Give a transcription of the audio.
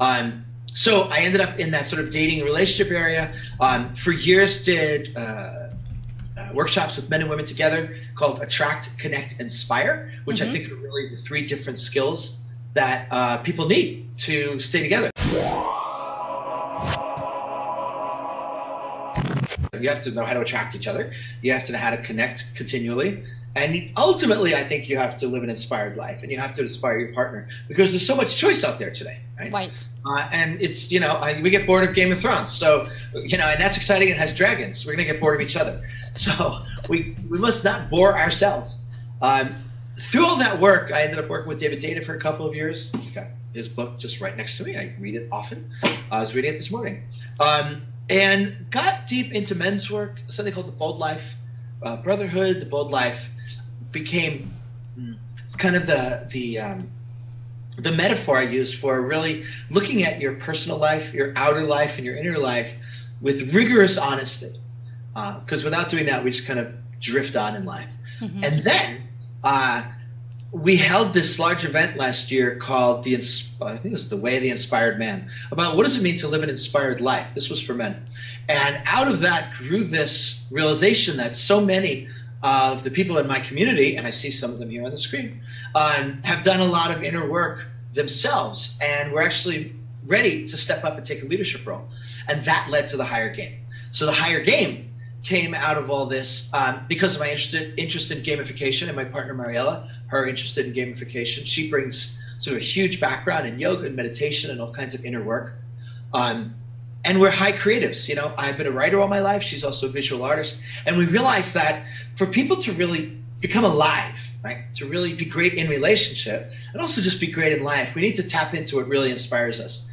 Um, so I ended up in that sort of dating relationship area. Um, for years, did uh, uh, workshops with men and women together called Attract, Connect, Inspire, which mm-hmm. I think are really the three different skills that uh, people need to stay together. You have to know how to attract each other. You have to know how to connect continually. And ultimately, I think you have to live an inspired life and you have to inspire your partner because there's so much choice out there today. Right. right. Uh, and it's, you know, I, we get bored of Game of Thrones. So, you know, and that's exciting. It has dragons. We're going to get bored of each other. So we, we must not bore ourselves. Um, through all that work, I ended up working with David Deida for a couple of years. got his book just right next to me. I read it often. I was reading it this morning. Um, and got deep into men's work, something called the Bold Life uh, Brotherhood. The Bold Life became it's kind of the the um, the metaphor I use for really looking at your personal life, your outer life, and your inner life with rigorous honesty. Because uh, without doing that, we just kind of drift on in life. Mm-hmm. And then uh, we held this large event last year called the I think it was the Way of the Inspired Man about what does it mean to live an inspired life. This was for men, and out of that grew this realization that so many of the people in my community, and I see some of them here on the screen, um, have done a lot of inner work themselves, and we're actually ready to step up and take a leadership role, and that led to the higher game. So the higher game came out of all this um, because of my interest, interest in gamification and my partner Mariella, her interest in gamification. She brings sort of a huge background in yoga and meditation and all kinds of inner work. Um, and we're high creatives. You know, I've been a writer all my life. She's also a visual artist. And we realized that for people to really become alive, right, to really be great in relationship and also just be great in life, we need to tap into what really inspires us.